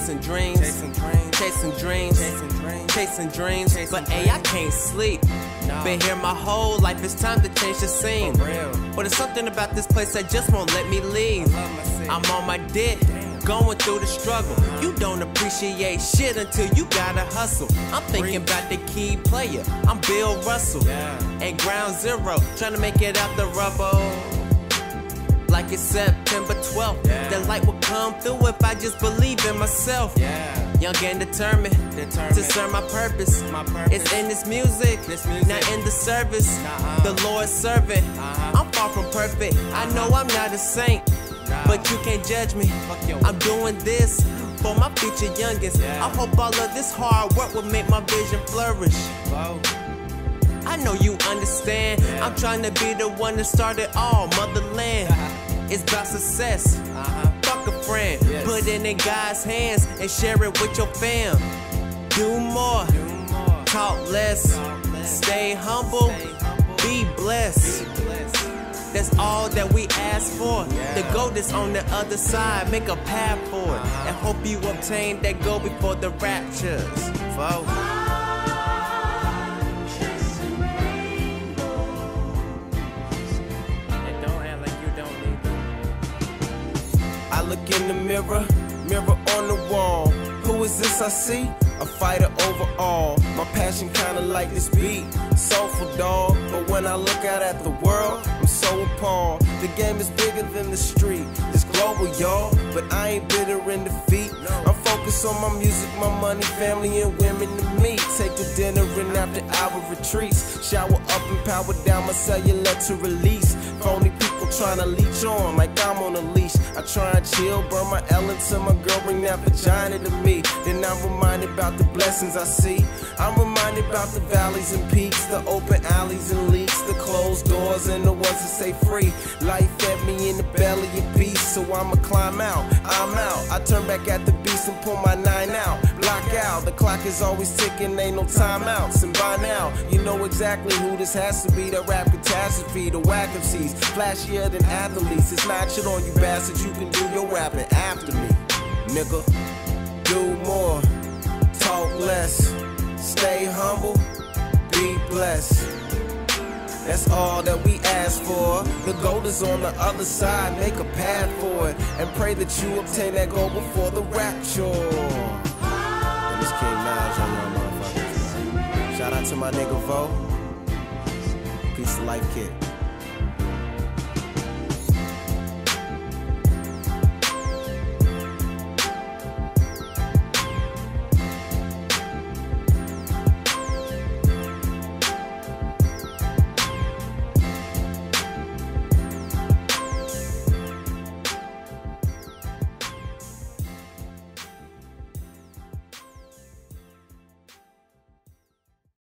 chasing dreams, Chasing dreams. chasing dreams, Chasing dreams. chasing dreams. Chasing But hey, I can't sleep. Nah. Been here my whole life, it's time to change the scene. But it's something about this place that just won't let me leave. Love my city. I'm on my dick, going through the struggle. You don't appreciate shit until you gotta hustle. I'm thinking about the key player. I'm Bill Russell. Yeah. And ground zero, trying to make it out the rubble. Like it's September 12th. Yeah. The light will come through if I just believe in myself. Yeah. Young and determined, Determined. to serve my purpose. My purpose. It's in this music, This music. not in the service. Nuh-uh. The Lord's servant. Uh-huh. I'm far from perfect. I know uh-huh. I'm not a saint, Nah. but you can't judge me. I'm doing this for my future youngest. Yeah. I hope all of this hard work will make my vision flourish. Whoa. I know you understand. Yeah. I'm trying to be the one that started all motherland. Uh-huh. It's about success. Uh-huh. Fuck a friend. Yes. Put it in God's hands and share it with your fam. Do more. Do more. Talk less. Talk less. Stay humble. Stay humble. Be blessed. Be blessed. That's all that we ask for. Yeah. The goal that's on the other side, make a path for it. Uh-huh. And hope you obtain that goal before the raptures. Foe. Look in the mirror, mirror on the wall. Who is this I see? A fighter overall. My passion kinda like this beat, soulful dog. But when I look out at the world, I'm so appalled. The game is bigger than the street, it's global, y'all. But I ain't bitter in defeat. I'm focused on my music, my money, family, and women to meet. Take the dinner and after hour retreats. Shower up and power down my cellular to release. Phony people tryna leech on like I'm on a leash. I try and chill, burn my L until my girl bring that vagina to me. Then I'm reminded about the blessings I see. I'm reminded about the valleys and peaks, the open alleys and leaks, the closed doors and the ones that stay free. Life fed me in the belly of peace, so I'ma climb out. I'm out. I turn back at the beast and pull my nine out. The clock is always ticking, ain't no timeouts. And by now, you know exactly who this has to be. The rap catastrophe, the whack MCs, flashier than athletes. It's not shit on you bastards. You can do your rapping after me, nigga. Do more, talk less, stay humble, be blessed. That's all that we ask for. The gold is on the other side. Make a path for it and pray that you obtain that goal before the nigga Vo. Peace to life, kid.